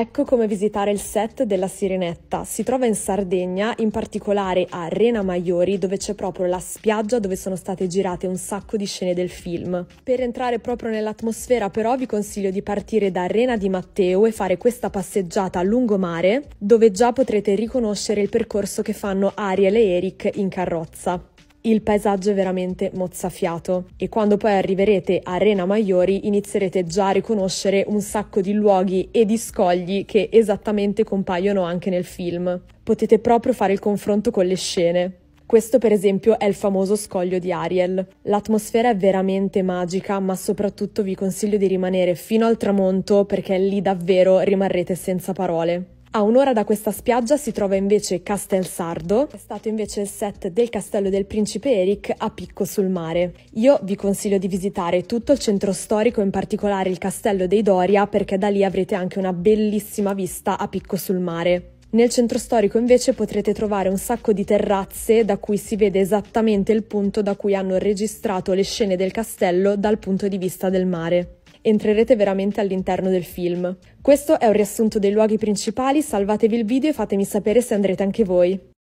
Ecco come visitare il set della Sirenetta. Si trova in Sardegna, in particolare a Rena Maiori, dove c'è proprio la spiaggia dove sono state girate un sacco di scene del film. Per entrare proprio nell'atmosfera, però, vi consiglio di partire da Rena di Matteo e fare questa passeggiata a lungomare, dove già potrete riconoscere il percorso che fanno Ariel e Eric in carrozza il paesaggio è veramente mozzafiato e quando poi arriverete a Rena Maiori inizierete già a riconoscere un sacco di luoghi e di scogli che esattamente compaiono anche nel film. Potete proprio fare il confronto con le scene. Questo per esempio è il famoso scoglio di Ariel. L'atmosfera è veramente magica, ma soprattutto vi consiglio di rimanere fino al tramonto perché lì davvero rimarrete senza parole. A un'ora da questa spiaggia si trova invece Castelsardo, è stato invece il set del castello del principe Eric a Picco sul mare. Io vi consiglio di visitare tutto il centro storico, in particolare il castello dei Doria, perché da lì avrete anche una bellissima vista a Picco sul mare. Nel centro storico invece potrete trovare un sacco di terrazze da cui si vede esattamente il punto da cui hanno registrato le scene del castello dal punto di vista del mare entrerete veramente all'interno del film. Questo è un riassunto dei luoghi principali, salvatevi il video e fatemi sapere se andrete anche voi.